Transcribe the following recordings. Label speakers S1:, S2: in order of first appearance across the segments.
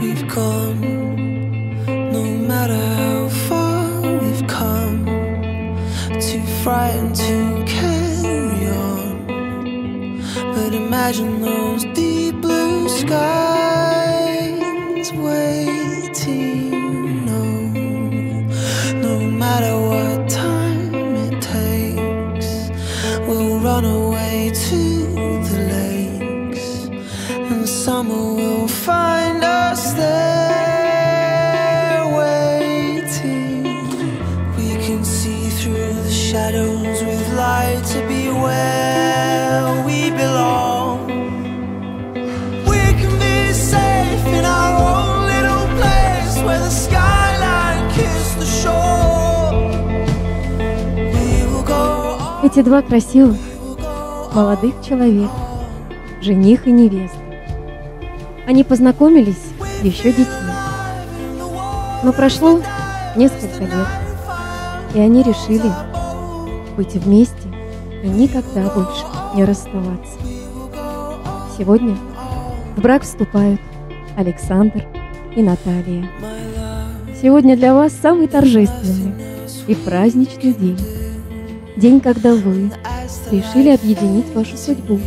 S1: we've gone, no matter how far we've come, too frightened to carry on. But imagine those deep blue skies waiting. No, no matter what time it takes, we'll run away to the lakes, and summer will
S2: Эти два красивых, молодых человека, жених и невеста. Они познакомились еще детьми. Но прошло несколько лет, и они решили быть вместе и никогда больше не расставаться. Сегодня в брак вступают Александр и Наталья. Сегодня для вас самый торжественный и праздничный день. День, когда вы решили объединить вашу судьбу,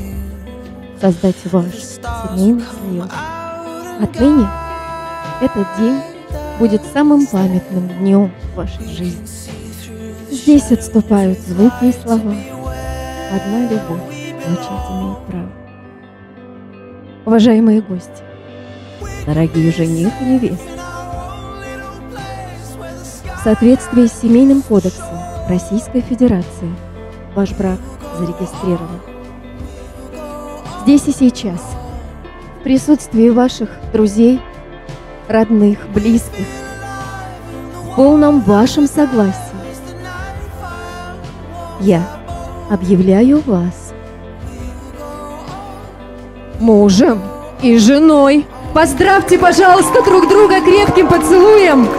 S2: создать ваш семейный союз. Отныне этот день будет самым памятным днем в вашей жизни. Здесь отступают звуки и слова. Одна любовь звучать имеет право. Уважаемые гости, дорогие жених и невеста, в соответствии с Семейным кодексом Российской Федерации ваш брак зарегистрирован. Здесь и сейчас, в присутствии ваших друзей, родных, близких, в полном вашем согласии, я объявляю вас мужем и женой. Поздравьте, пожалуйста, друг друга крепким поцелуем!